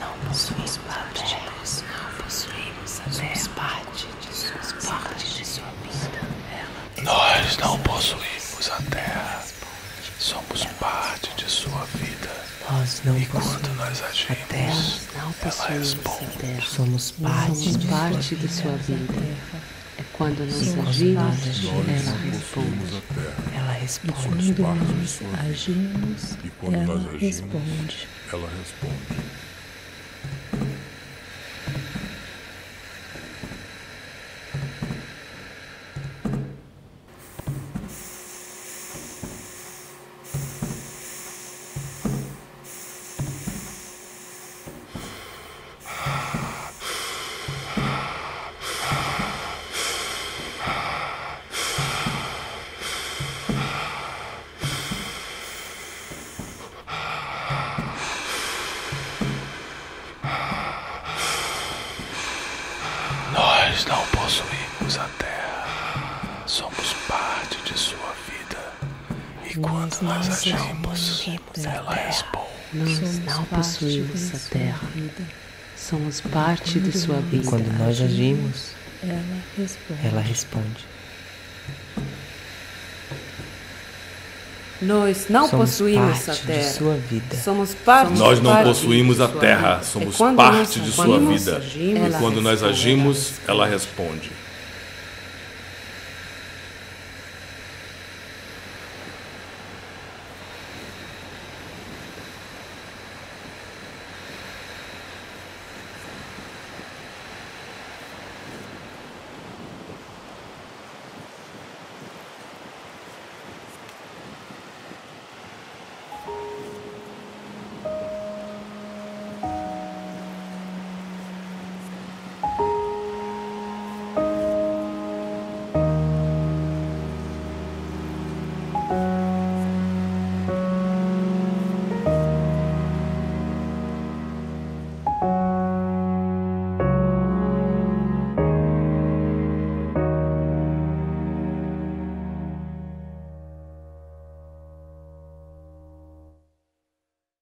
não possuímos parte de nós não possuímos a terra, parte de sua, parte de sua vida. Nós não possuímos a terra, somos parte de sua vida. Nós não e quando nós agimos, a terra, não ela responde. Somos parte, somos parte de sua vida. É quando nos agimos, ela responde. Ela responde. Quando nós agimos, ela responde. Ela responde. Nós não possuímos a terra, somos parte de sua vida. E quando nós não agimos, ela responde. Nós não possuímos a terra. Somos parte de sua vida. Quando nós agimos, Ela responde. ela responde. Nós não Somos possuímos parte a terra. de sua vida. Somos parte Nós não parte possuímos a terra, vida. somos parte de sua vida. E quando nós responde. agimos, ela responde.